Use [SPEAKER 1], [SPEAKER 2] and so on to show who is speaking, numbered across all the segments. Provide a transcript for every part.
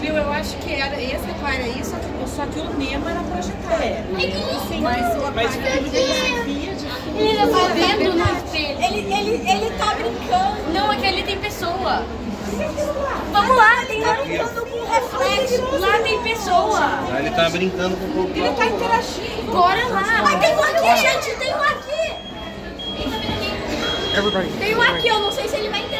[SPEAKER 1] Viu, eu acho que era esse aquário aí, só que, só que o Nemo era projetado. É. Sim, mas o
[SPEAKER 2] Mas
[SPEAKER 1] aquário
[SPEAKER 2] que
[SPEAKER 1] via de
[SPEAKER 3] Ele tá vendo no espelho.
[SPEAKER 4] Ele, ele, ele tá brincando.
[SPEAKER 3] Não, aquele tem pessoa. Vamos lá, tem lá,
[SPEAKER 4] Brincando com reflexo.
[SPEAKER 3] lá tem pessoa.
[SPEAKER 5] Ah, ele tá brincando com o corpo.
[SPEAKER 1] Ele tá interagindo.
[SPEAKER 3] Bora lá.
[SPEAKER 4] Mas tem um aqui, gente, tem um aqui.
[SPEAKER 6] Everybody.
[SPEAKER 4] Tem um aqui, eu não sei se ele vai interagir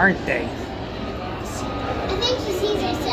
[SPEAKER 6] aren't they?
[SPEAKER 7] I think sees herself